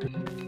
Thank you.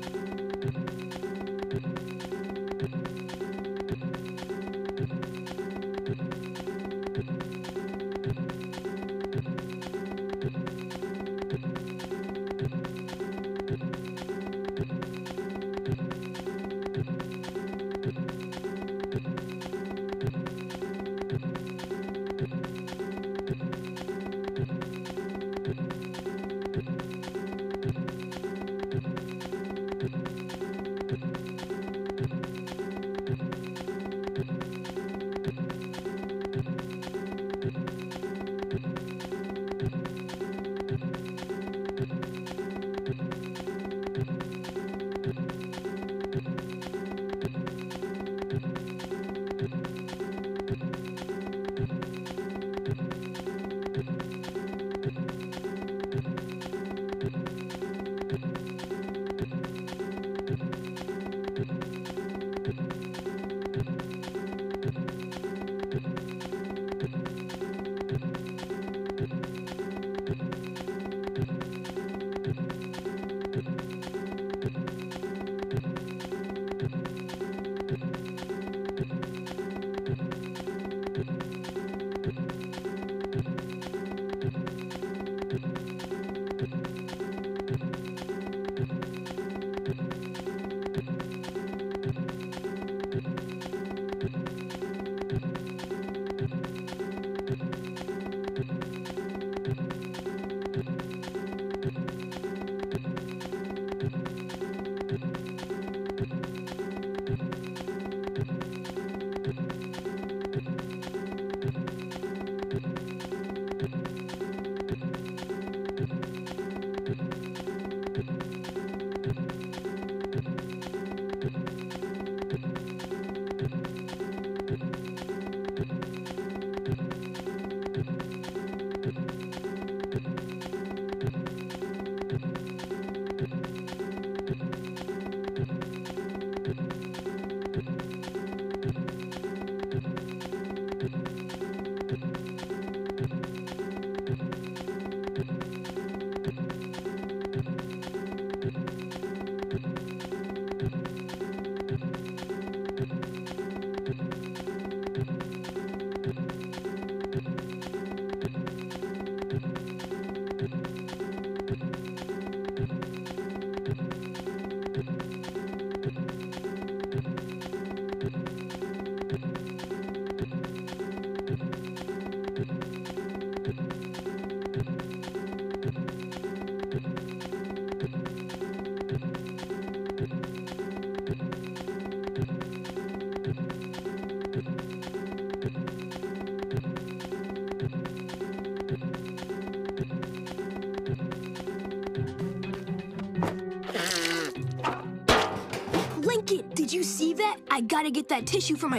Did you see that? I gotta get that tissue for my